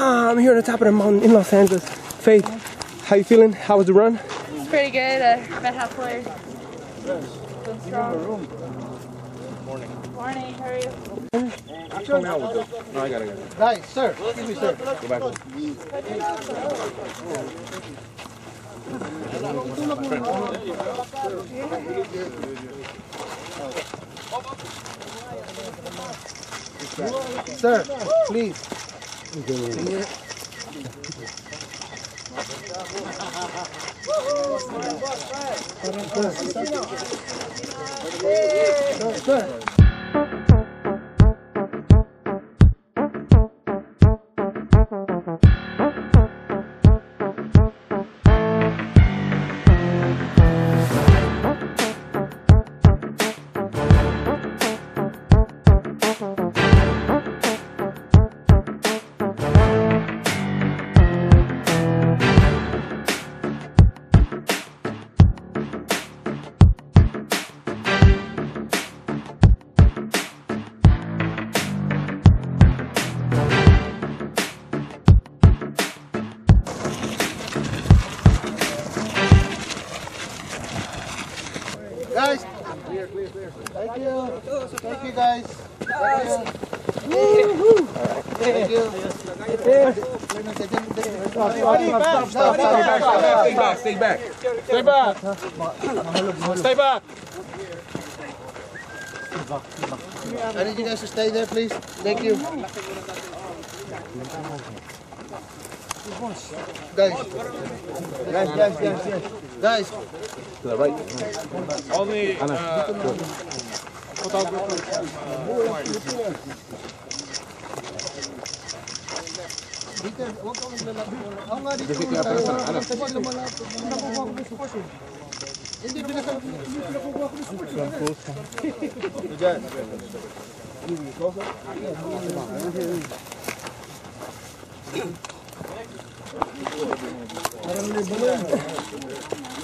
Ah, I'm here on the top of the mountain in Los Angeles. Faith, how you feeling? How was the run? It's pretty good. Uh, about halfway. Feeling strong. Morning. Morning. How are you? No, I gotta go. Nice, sir, excuse me, sir. Go back. Sir, please. Sir, sir. Guys. Thank you. Thank you, guys. Thank you. Thank you. Stop, stop, Stay back, stay back. Stay back. Stay back. I need you guys to stay there, please. Thank you. Guys. Guys, guys, guys, guys. Guys, To the right. Only uh, dito, huwag kang maglalapit. Oo nga, dito. Kasi kaya para sa ano? Kasi lumalapit. Ko ng sports eh. Hindi, pinaka-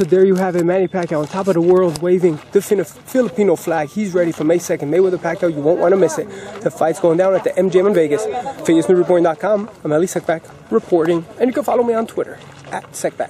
So there you have it, Manny Pacquiao on top of the world waving the Filipino flag. He's ready for May 2nd. Mayweather Pacquiao, you won't want to miss it. The fight's going down at the MGM in Vegas. EsNewsReporting.com. I'm Elie Seckbach reporting. And you can follow me on Twitter at Seckbach.